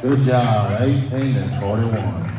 Good job, 18 and 41.